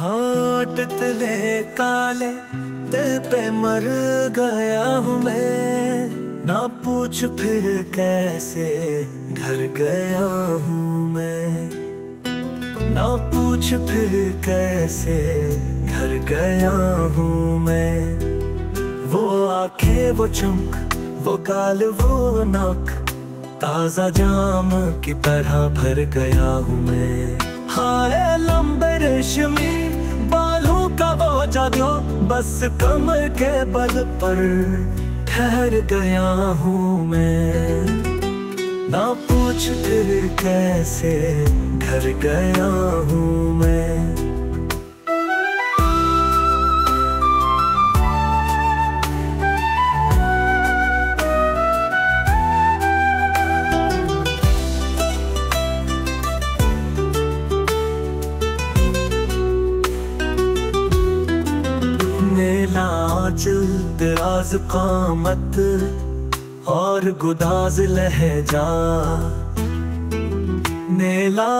हाँ तितले काले, दिल पे मर गया हूँ मैं। ना पूछ फिर कैसे घर गया हूँ मैं। ना पूछ फिर कैसे घर गया हूँ मैं। वो आँखें, वो चमक, वो काल वो नक, ताज़ा जाम की तरह भर गया हूँ मैं। हाय लंबे रेशमी का दो बस कमर के बल पर ठहर गया हूँ मैं। ना पूछ फिर कैसे, घर गया हूँ मैं। आंचल दराज कामत और गुदाज लहजा नीला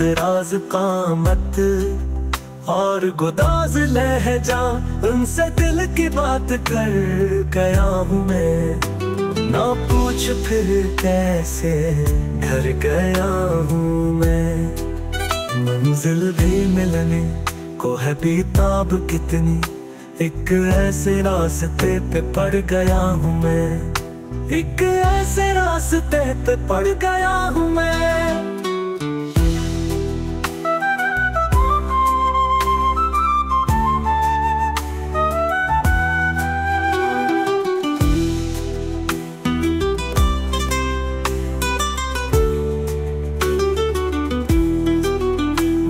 दराज कामत और गुदाज लहजा उनसे दिल की बात कर गया हूँ मैं। ना पूछ फिर कैसे घर गया हूँ मैं। मंजिल भी मिलने को है बेताब कितनी। एक ऐसे रास्ते पे पड़ गया हूँ मैं। एक ऐसे रास्ते पे पड़ गया हूँ मैं।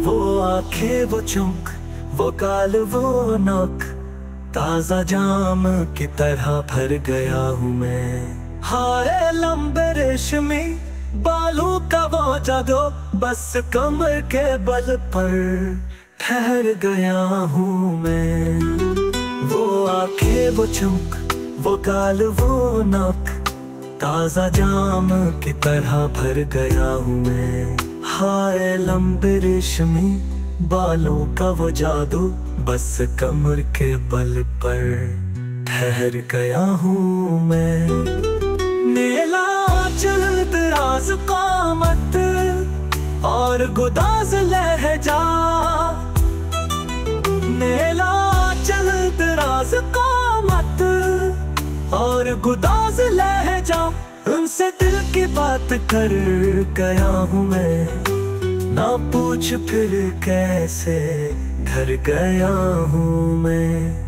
वो आँखें, वो चुंक वो काल, वो नक ताज़ा जाम की तरह भर गया हूँ मैं। हाय लंबे रेशमी, बालों का वो जादू, बस कमर के बल पर ठहर गया हूँ मैं। वो आँखें, वो चुंक वो गाल, वो नक, ताज़ा जाम की तरह भर गया हूँ मैं। हाय लंबे रेशमी बालों का वो जादू, बस कमर के बल पर ठहर गया हूँ मैं। नीला चल दराज कामत, और गुदाज लहजा। नीला चल दराज कामत, और गुदाज लहजा। उनसे दिल की बात कर गया हूँ मैं। ना पूछ फिर कैसे घर गया हूँ मैं।